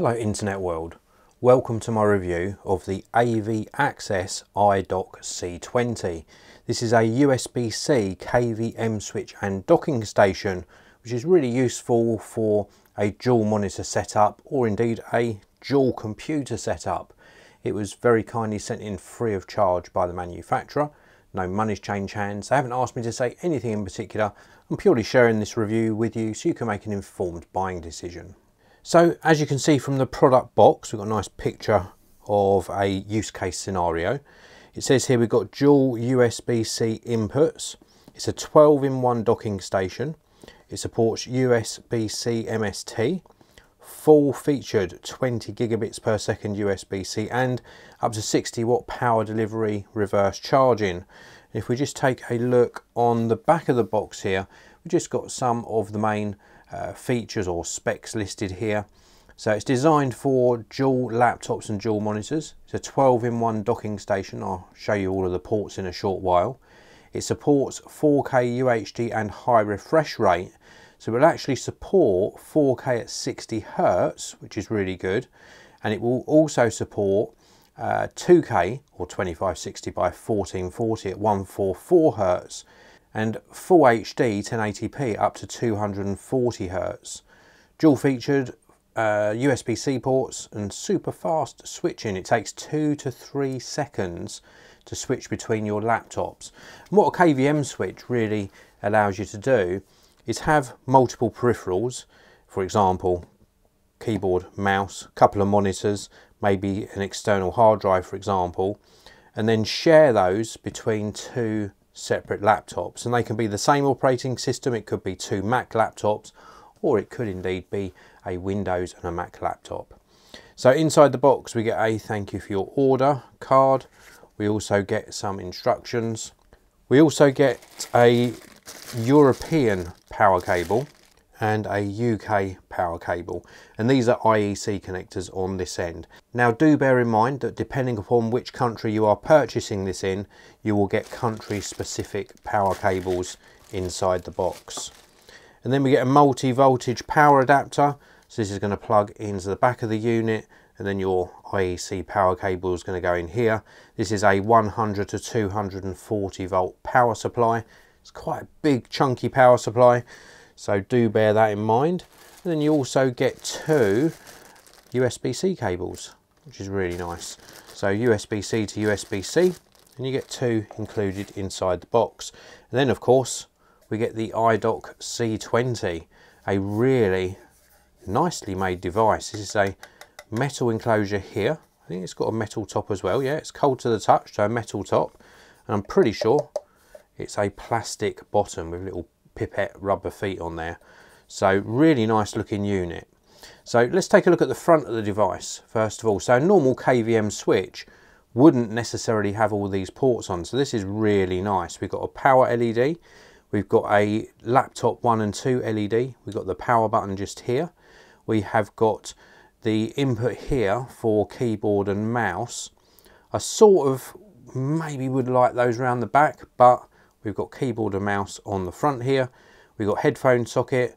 Hello internet world, welcome to my review of the AV Access iDock C20. This is a USB-C KVM switch and docking station which is really useful for a dual monitor setup or indeed a dual computer setup. It was very kindly sent in free of charge by the manufacturer, no money's changed hands, they haven't asked me to say anything in particular, I'm purely sharing this review with you so you can make an informed buying decision. So as you can see from the product box, we've got a nice picture of a use case scenario. It says here we've got dual USB-C inputs. It's a 12 in 1 docking station. It supports USB-C MST, full featured 20 gigabits per second USB-C and up to 60 watt power delivery reverse charging. If we just take a look on the back of the box here, we've just got some of the main uh, features or specs listed here. So it's designed for dual laptops and dual monitors. It's a 12 in 1 docking station. I'll show you all of the ports in a short while. It supports 4K UHD and high refresh rate. So it will actually support 4K at 60 Hertz, which is really good. And it will also support uh, 2K or 2560 by 1440 at 144 Hertz and Full HD 1080p up to 240 Hz. Dual featured uh, USB-C ports and super fast switching. It takes two to three seconds to switch between your laptops. And what a KVM switch really allows you to do is have multiple peripherals, for example, keyboard, mouse, couple of monitors, maybe an external hard drive, for example, and then share those between two separate laptops and they can be the same operating system. It could be two Mac laptops or it could indeed be a Windows and a Mac laptop. So inside the box we get a thank you for your order card. We also get some instructions. We also get a European power cable and a UK power cable and these are IEC connectors on this end. Now do bear in mind that depending upon which country you are purchasing this in you will get country specific power cables inside the box. And then we get a multi-voltage power adapter so this is going to plug into the back of the unit and then your IEC power cable is going to go in here. This is a 100 to 240 volt power supply. It's quite a big chunky power supply so do bear that in mind. And then you also get two USB-C cables, which is really nice. So USB-C to USB-C, and you get two included inside the box. And then of course, we get the iDock C20, a really nicely made device. This is a metal enclosure here. I think it's got a metal top as well. Yeah, it's cold to the touch, so a metal top. And I'm pretty sure it's a plastic bottom with little pipette rubber feet on there. So really nice looking unit. So let's take a look at the front of the device first of all. So a normal KVM switch wouldn't necessarily have all these ports on. So this is really nice. We've got a power LED. We've got a laptop 1 and 2 LED. We've got the power button just here. We have got the input here for keyboard and mouse. I sort of maybe would like those around the back, but We've got keyboard and mouse on the front here. We've got headphone socket.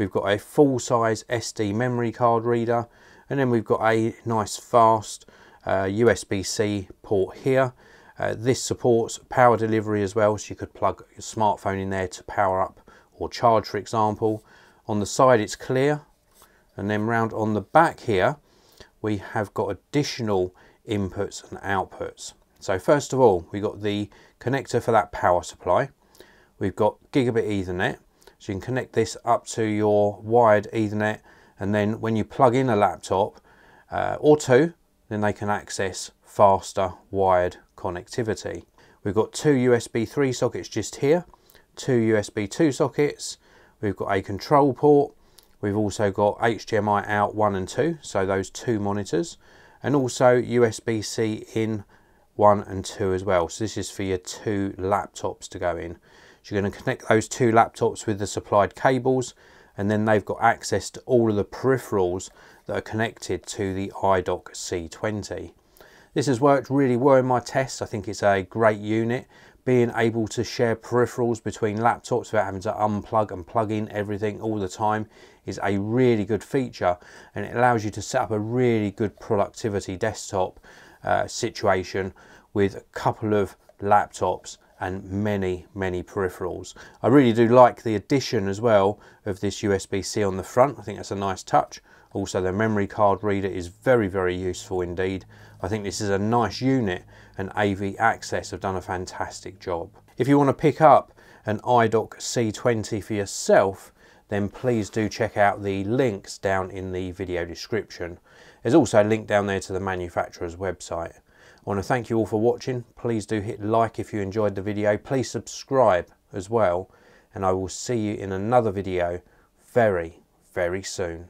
We've got a full-size SD memory card reader. And then we've got a nice fast uh, USB-C port here. Uh, this supports power delivery as well, so you could plug your smartphone in there to power up or charge, for example. On the side, it's clear. And then round on the back here, we have got additional inputs and outputs. So first of all, we've got the connector for that power supply. We've got gigabit ethernet. So you can connect this up to your wired ethernet and then when you plug in a laptop uh, or two, then they can access faster wired connectivity. We've got two USB 3 sockets just here, two USB 2 sockets, we've got a control port, we've also got HDMI out 1 and 2, so those two monitors, and also USB-C in one and two as well. So this is for your two laptops to go in. So you're going to connect those two laptops with the supplied cables and then they've got access to all of the peripherals that are connected to the iDock C20. This has worked really well in my tests. I think it's a great unit. being able to share peripherals between laptops without having to unplug and plug in everything all the time is a really good feature and it allows you to set up a really good productivity desktop uh, situation with a couple of laptops and many many peripherals. I really do like the addition as well of this USB-C on the front. I think that's a nice touch. Also the memory card reader is very very useful indeed. I think this is a nice unit and AV Access have done a fantastic job. If you want to pick up an iDock C20 for yourself then please do check out the links down in the video description. There's also a link down there to the manufacturer's website. I want to thank you all for watching. Please do hit like if you enjoyed the video. Please subscribe as well. And I will see you in another video very, very soon.